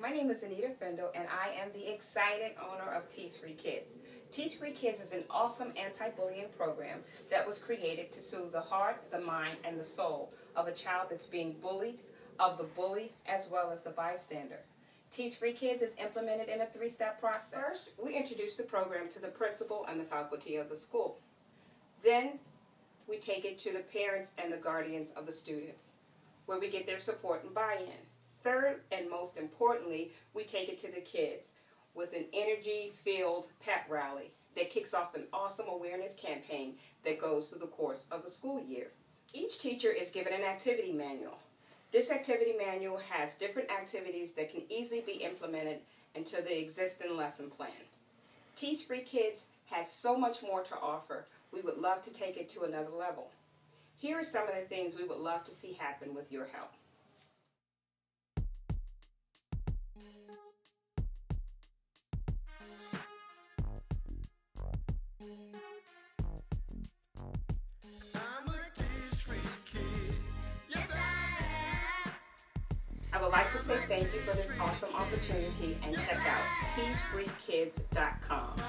my name is Anita Fendall, and I am the excited owner of Tease Free Kids. Tease Free Kids is an awesome anti-bullying program that was created to soothe the heart, the mind, and the soul of a child that's being bullied, of the bully, as well as the bystander. Tease Free Kids is implemented in a three-step process. First, we introduce the program to the principal and the faculty of the school. Then, we take it to the parents and the guardians of the students, where we get their support and buy-in. Third, and most importantly, we take it to the kids with an energy-filled pep rally that kicks off an awesome awareness campaign that goes through the course of the school year. Each teacher is given an activity manual. This activity manual has different activities that can easily be implemented into the existing lesson plan. Tease Free Kids has so much more to offer. We would love to take it to another level. Here are some of the things we would love to see happen with your help. I would like to say thank you for this awesome opportunity and check out you.